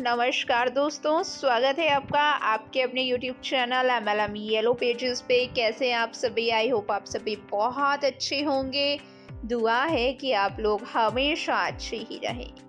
नमस्कार दोस्तों, स्वागत है आपका आपके अपने YouTube channel M L M yellow pages पे। कैसे हैं आप सभी? आई होप आप सभी बहुत अच्छे होंगे। दुआ है कि आप लोग हमेशा अच्छे ही रहें।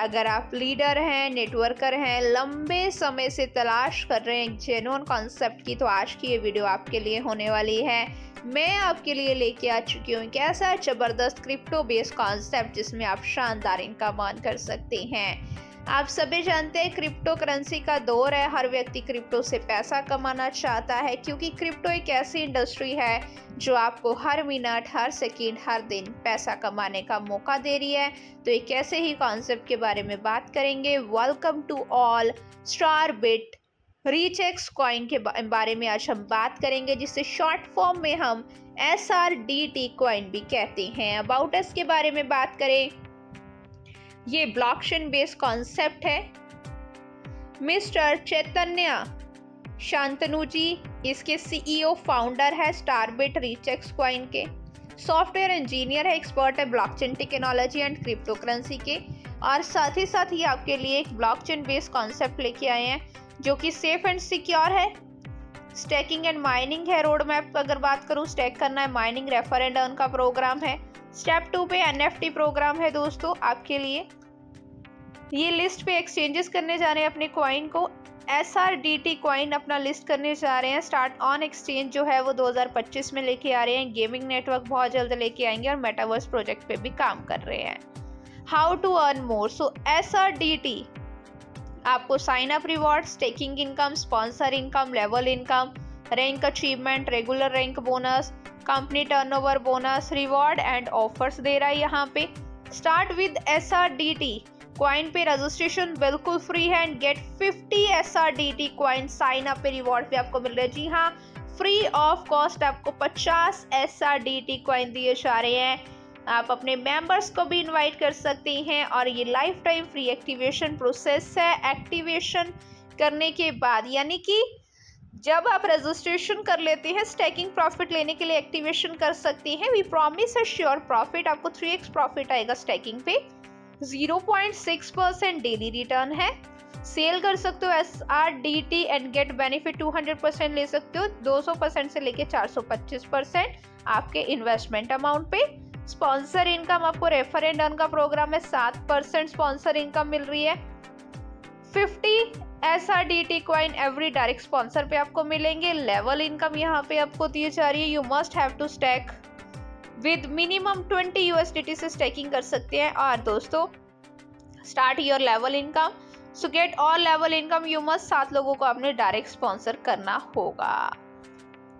अगर आप लीडर हैं, नेटवर्कर हैं, लंबे समय से तलाश कर रहे हैं जेनुअन कॉन्सेप्ट की तो आज की ये वीडियो आपके लिए होने वाली है। मैं आपके लिए लेके आ चुकी हूँ एक ऐसा ज़बरदस्त क्रिप्टो बेस्ड कॉन्सेप्ट जिसमें आप शानदार इनकम अर्न कर सकते हैं। आप सभी जानते हैं क्रिप्टो करेंसी का दौर है। हर व्यक्ति क्रिप्टो से पैसा कमाना चाहता है, क्योंकि क्रिप्टो एक ऐसी इंडस्ट्री है जो आपको हर मिनट, हर सेकंड हर दिन पैसा कमाने का मौका दे रही है। तो एक ऐसे ही कॉन्सेप्ट के बारे में बात करेंगे। Welcome to all Starbit Reach X coin के बारे में आज हम बात करेंगे, जिसे शॉर्ट फॉर्म में हम S R D T coin भी कहते हैं। अबाउट एस के बारे में बात करें। ये ब्लॉकचेन बेस्ड कॉन्सेप्ट है। मिस्टर चैतन्य शांतनु जी, इसके सीईओ फाउंडर है स्टारबिट रीच एक्स कॉइन के। सॉफ्टवेयर इंजीनियर है एक्सपर्ट है blockchain technology and crypto currency के। और साथ ही साथ ही आपके लिए एक ब्लॉकचेन बेस्ड कॉन्सेप्ट लेके आए हैं, जो कि सेफ़ एंड सिक्योर है। स्टैकिंग एंड माइनिंग है रोड मैप अगर बात करूँ स्टैक करना है माइनिंग रेफर एंड अर्न का प्रोग्राम है। स्टेप टू पे एनएफटी प्रोग्राम है दोस्तों, आपके लिए। ये लिस्ट पे एक्सचेंजेस करने जा रहे हैं अपने क्वाइन को। S R D T coin अपना लिस्ट करने जा रहे हैं। स्टार्ट ऑन एक्सचेंज जो है वो 2025 में लेके आ रहे हैं। गेमिंग नेटवर्क बहुत जल्द लेके आएँगे और मेटावर्स प्रोजेक्ट पे भी काम कर रहे हैं। How to earn more so S R D T आपको sign up reward taking income sponsor income level income rank achievement regular rank bonus company turnover bonus reward and offers दे रहा है यहाँ पे। Start with S R D T coin पे registration बिल्कुल free है and get 50 S R D T coin sign up पे reward पे आपको मिल रहा है। जी हाँ फ्री ऑफ़ कॉस्ट आपको 50 S R D T coin दिए जा रहे हैं। आप अपने मेंबर्स को भी इनवाइट कर सकते हैं और ये lifetime free activation process है। एक्टिवेशन करने के बाद, यानी कि जब आप रजिस्ट्रेशन कर लेते हैं स्टैकिंग प्रॉफिट लेने के लिए एक्टिवेशन कर सकते हैं। वी प्रॉमिस है श्योर प्रॉफिट आपको थ्री एक्स प्रॉफिट आएगा स्टैकिंग पे। 0.6 परसेंट डेली रिटर्न है। सेल कर सकते हो S R D T and get benefit 200 percent ले सकते हो 200 परसेंट से लेके 425 परसेंट आपके इन्वेस्टमेंट अमाउंट पे। स्पॉन्सर इनकम आपको रेफर एंड अर्न का प्रोग्राम है सात परसेंट स्पॉन्सर इनकम मिल रही है। Fifty S R D T coin every direct sponsor पे आपको मिलेंगे। लेवल इनकम यहाँ पे आपको दी जा रही है। You must have to stack with minimum twenty USDT से स्टैकिंग कर सकते हैं। और दोस्तों start your level income so get all level income you must सात लोगों को आपने डायरेक्ट स्पॉन्सर करना होगा।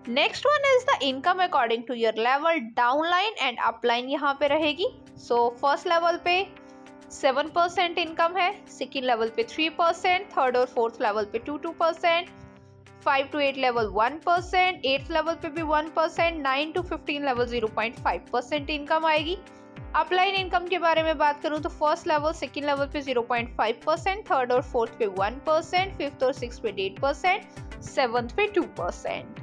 Next one is the income according to your level downline and upline यहाँ पे रहेगी। सो फ़र्स्ट लेवल पे सेवन परसेंट इनकम है सेकेंड लेवल पे थ्री परसेंट थर्ड और फोर्थ लेवल पे two two percent five to eight level one percent eighth level पे भी one percent nine to fifteen level zero point five percent income आएगी। Upline income के बारे में बात करूँ तो फ़र्स्ट लेवल सेकेंड लेवल पे zero point five percent third और फोर्थ पे वन परसेंट फिफ्थ और सिक्स पे एट परसेंट सेवन्थ पे two percent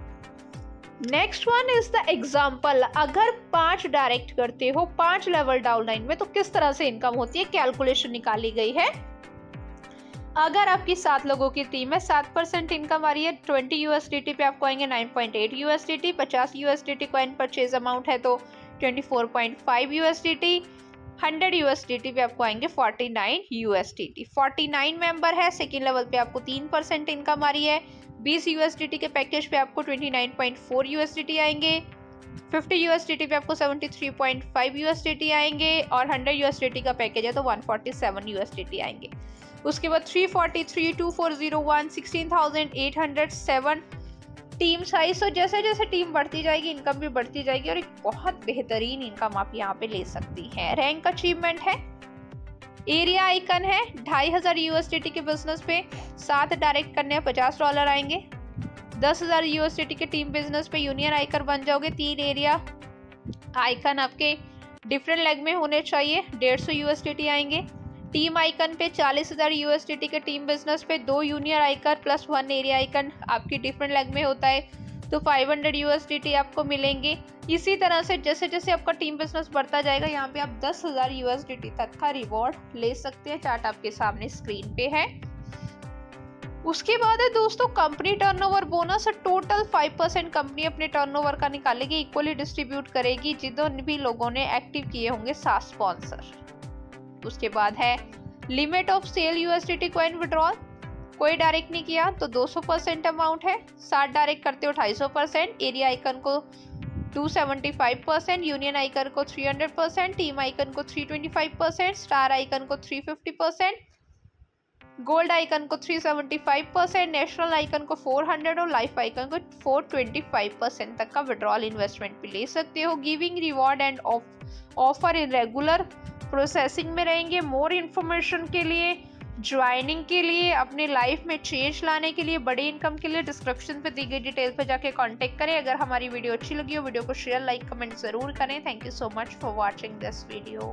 next one is the example अगर पाँच डायरेक्ट करते हो, पाँच लेवल डाउन लाइन में तो किस तरह से इनकम होती है? कैलकुलेशन निकाली गई है। अगर आपकी सात लोगों की टीम है सात परसेंट इनकम आ रही है ट्वेंटी यूएसडीटी पे आपको आएँगे नाइन पॉइंट एट यूएसडीटी पचास यूएसडीटी कॉइन परचेज अमाउंट है तो twenty four point five USDT hundred USDT पे आपको आएँगे forty nine USDT forty nine member है सेकेंड लेवल पे आपको तीन परसेंट इनकम आ रही है, बीस यूएसडीटी के पैकेज पे आपको twenty nine point four USDT आएँगे फिफ्टी यूएसडीटी पे आपको seventy three point five USDT आएँगे और हंड्रेड यूएसडीटी का पैकेज है तो वन फोर्टी सेवन यूएसडीटी आएँगे. उसके बाद three forty three two four zero one sixteen thousand eight hundred seven team size तो जैसे जैसे टीम बढ़ती जाएगी इनकम भी बढ़ती जाएगी और एक बहुत बेहतरीन इनकम आप यहाँ पे ले सकती हैं। रैंक अचीवमेंट है। एरिया आइकन है। ढाई हज़ार यूएसडीटी के बिज़नेस पे सात डायरेक्ट करने पचास डॉलर आएँगे। दस हज़ार यूएसडीटी के टीम बिज़नेस पे यूनियन आइकर बन जाओगे। तीन एरिया आइकन आपके डिफरेंट लेग में होने चाहिए। डेढ़ सौ यूएसडीटी आएँगे। टीम आइकन पे चालीस हज़ार यूएसडीटी के टीम बिज़नेस पे दो junior icon plus one area icon आपकी डिफरेंट लेग में होता है। तो 500 हंड्रेड आपको मिलेंगे। इसी तरह से जैसे जैसे आपका टीम बिज़नेस बढ़ता जाएगा, यहाँ पे आप दस हज़ार यूएसडीटी तक का रिवॉर्ड ले सकते हैं। चार्ट आपके सामने स्क्रीन पे है। उसके बाद है दोस्तों company turnover bonus total five percent company अपने टर्नओवर का निकालेगी इक्वली डिस्ट्रीब्यूट करेगी, जितने भी लोगों ने एक्टिव किए होंगे, सात स्पॉन्सर उसके बाद है limit of sell USDT coin withdrawal कोई डायरेक्ट नहीं किया तो 200 परसेंट अमाउंट है साठ डायरेक्ट करते हो ढाई परसेंट एरिया आइकन को 275 परसेंट यूनियन आइकन को 300 परसेंट टीम आइकन को 325 परसेंट स्टार आइकन को 350 परसेंट गोल्ड आइकन को 375 परसेंट नेशनल आइकन को 400 और लाइफ आइकन को 425 परसेंट तक का विड्रॉल इन्वेस्टमेंट भी ले सकते हो giving reward and offer in regular processing में रहेंगे मोर इन्फॉर्मेशन के लिए ज्वाइनिंग के लिए, अपने लाइफ में चेंज लाने के लिए, बड़ी इनकम के लिए डिस्क्रिप्शन पे दी गई डिटेल पे जाके कांटेक्ट करें। अगर हमारी वीडियो अच्छी लगी हो वीडियो को शेयर लाइक कमेंट ज़रूर करें। Thank you so much for watching this video